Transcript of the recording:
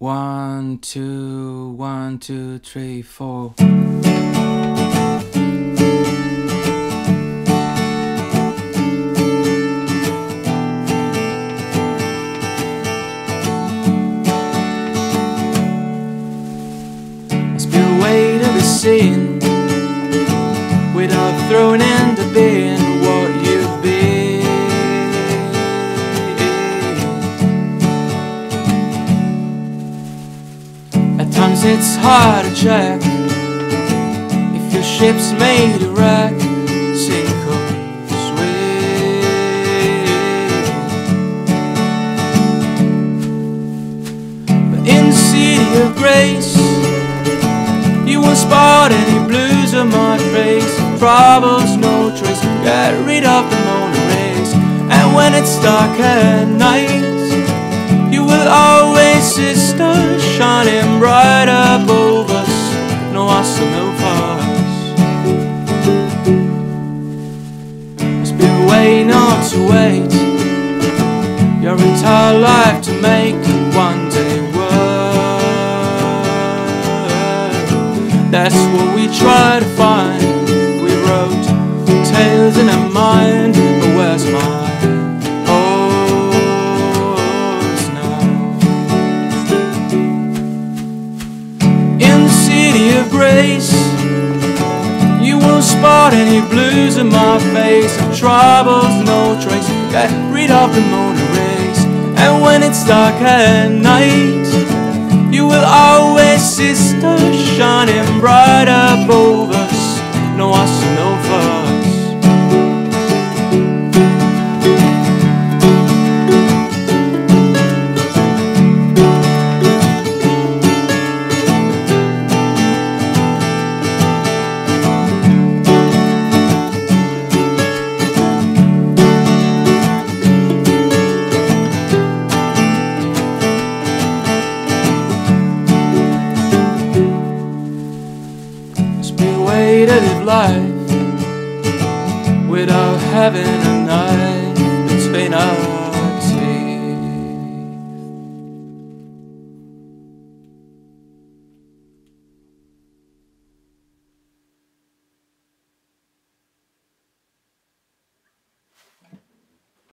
One, two, one, two, three, four. Must be a way to be seen without throwing in At times it's hard to check if your ship's made a wreck, sink or swim. But in the city of grace, you won't spot any blues on my face. Troubles, no trace. Get rid of the Mona rays. And when it's dark at night, you will always see stars shining bright above us. No us and no fuss. Must be a way not to wait your entire life to make one day work. That's what we try to find. We wrote tales in our mind, you won't spot any blues in my face. Of troubles, no trace. Get rid of the Mona rays. And when it's dark at night, you will always see stars live life without having a knife between us.